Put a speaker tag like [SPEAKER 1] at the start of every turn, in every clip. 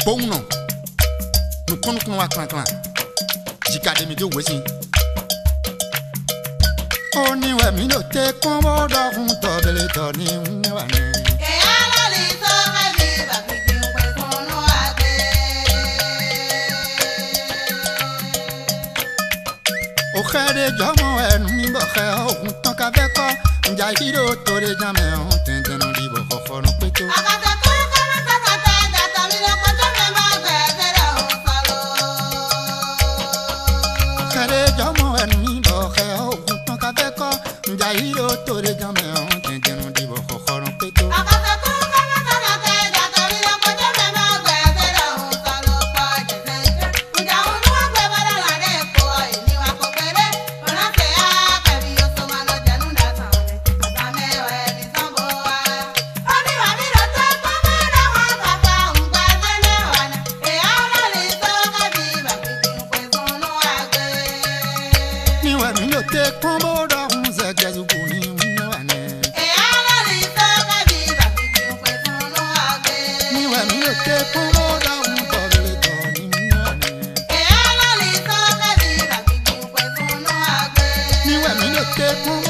[SPEAKER 1] kpɔŋ nɔ nukɔnukɔn wa klankan jika de e mi do wesi. ó ní wẹ̀ mí ló tẹ kán bó dọ̀kun tọ̀bẹ̀lẹ̀ tọ̀ ní wà ní. ẹ̀yà lọ́lẹ̀ tó kẹ́mi bàbí un wá dé. òkèrè jọmọ ẹnu mi bọ̀kẹ́ òkun tán kábẹ́kọ́ njàdírò torí jámẹ́ ọ̀hún tẹ̀ntẹ̀nù te komboda muze jazu kuni mwane e ala ri ta ka bi ba ki kwe kono age ni wa mi te komboda mukole to ni wa e ala ri ta ka bi ba ki kwe kono age ni wa mi te komboda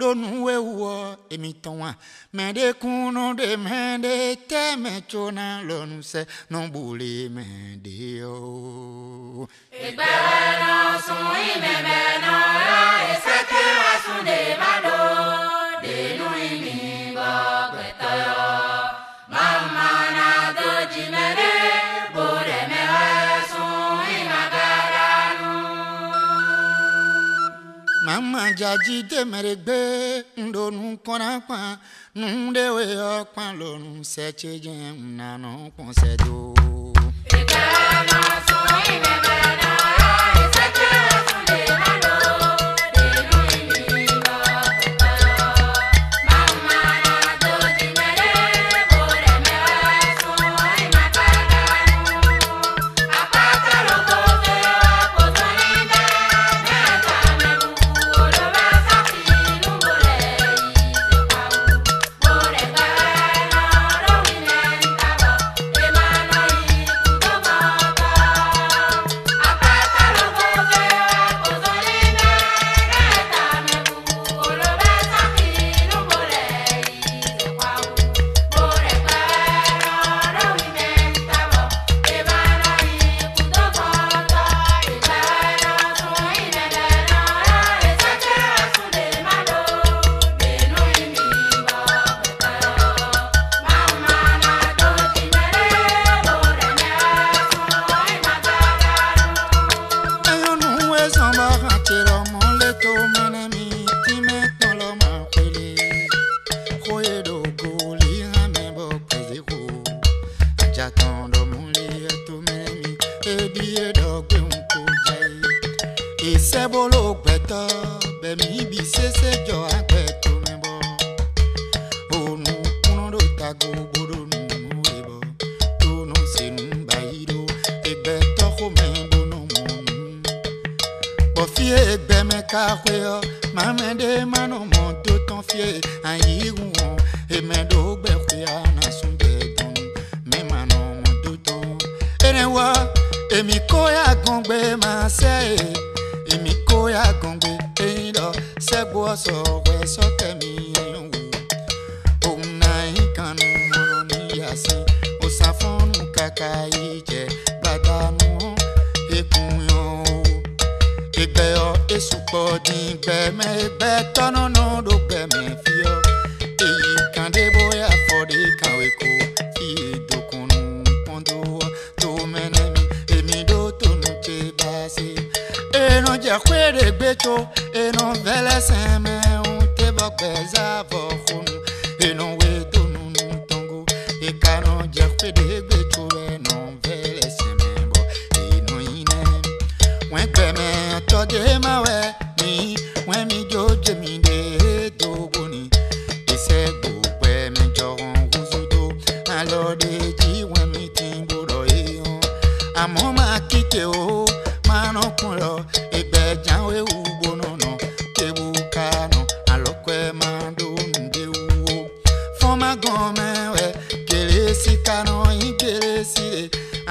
[SPEAKER 1] ɖo nuwe wɔ emitɔ wa mɛ ɖe kunu ɖe mɛ ɖe tɛ mɛ tsona lɔ nusɛ nɔbule mɛ ɖe o. ìgbẹ́nà sùn ìmẹ̀mẹ̀ nọ ra ẹsẹ̀ kẹ́ wa sùn dè má dò dénú yẹn. àjàjì tèmẹ̀rẹ̀ gbé ńdonu kọ́nà pọ́n nùdẹ́wẹ̀ ọ̀pọ̀n lọ́nu sẹ́tsẹ̀ ìgbà máa sọ ìbẹ̀bẹ̀ náà. gbẹtọ bẹmí ibi ṣẹṣẹ jọ àgbẹ tó mẹbọ òun kúnná ló ta gbogbo nínú ìbọ tó nù sínú báyìí ló ẹgbẹ tọkọ mẹbọ nù mọ òun pọfí ẹgbẹmẹ káwé ọ màmẹdẹ mánà mọ tó tán fíẹ àyíwò wọn ẹmẹdọ gbẹkẹ àná súnjẹ dùn mẹmànà mọ tó tán ẹnẹ wá èmi kó yà gàngbẹ máa ṣẹ o ya gongbe eyin dɔ sɛgbo ɔsɔ wɛ sɔkɛmi ɛyin wo òun náà yín kanu mọ̀rọ̀ níyàsí òsàfọ́nù kàkà yìí jẹ gbàdánù ekun yàn o ìgbẹ́ ọ èsùpọ̀ dín gbẹ̀mẹ́ ìgbẹ́ tọ́nùnù ló gbẹ̀mẹ́ fi ọ èyí kan dé bóyá fọ́dé kàwé kó fi èdòkùnrin pọ́ńdó tó mẹ́nẹ́mi èmi ló tó nu ṣe bá ṣe eno dzeƒere gbeto eno veleseme ŋu tebɔ gbeza vɔ xonu eno wedo nunu tɔngo ekano dzeƒere gbeto eno veleseme bɔ eno yine ŋu egbeme tɔde mawe. mɛwɛ kelesi kanɔ yi kelesi le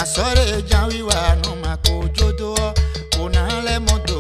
[SPEAKER 1] asɔre dza wiwa nɔ ma ko dzodoɔ ona lɛ mɔdo.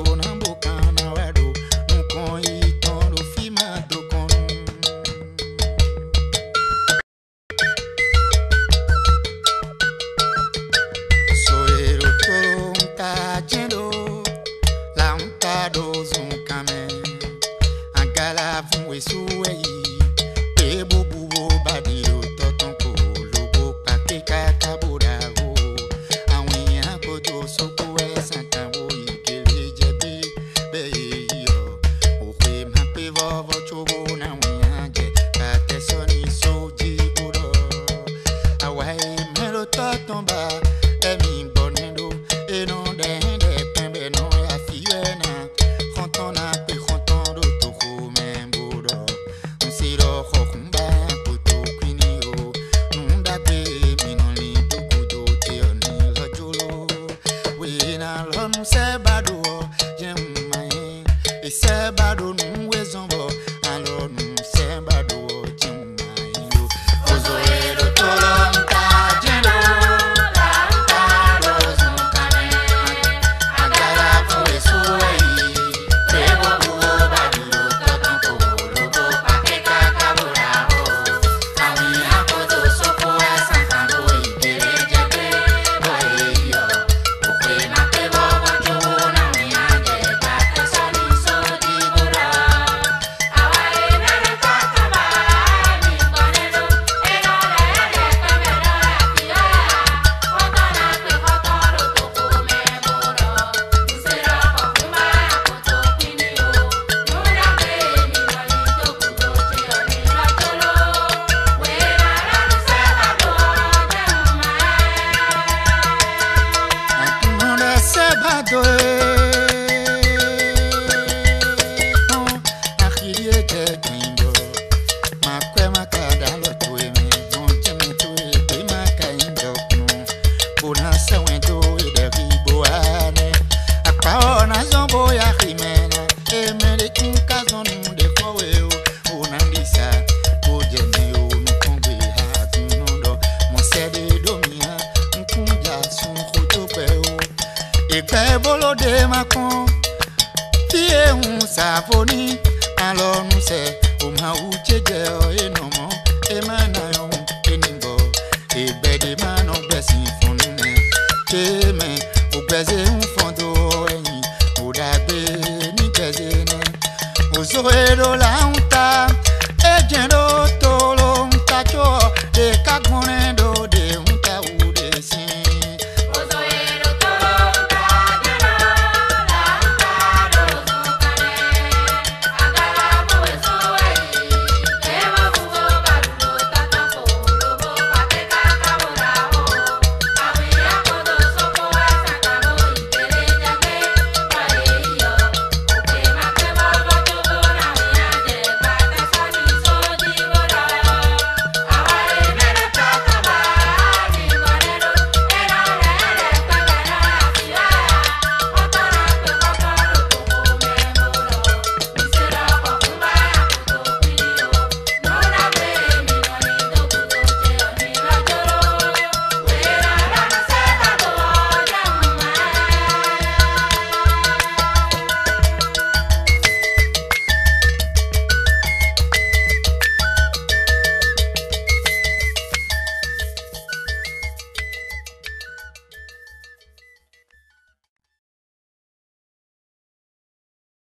[SPEAKER 1] fẹ́ bólóde máa kan tí ehun ṣàfo ní alọ́run sẹ̀ ò máa wú jẹjẹ ọ ẹnà mọ́ ẹ má nà ọ̀hún ẹnìgbọ́ ìbẹ̀dẹ má nà gbẹ̀sìn fún mi kéèmẹ̀ ò ń fọ́n tó ẹ̀yìn ò dàgbé nígbẹ̀sẹ̀ náà ò èrò la.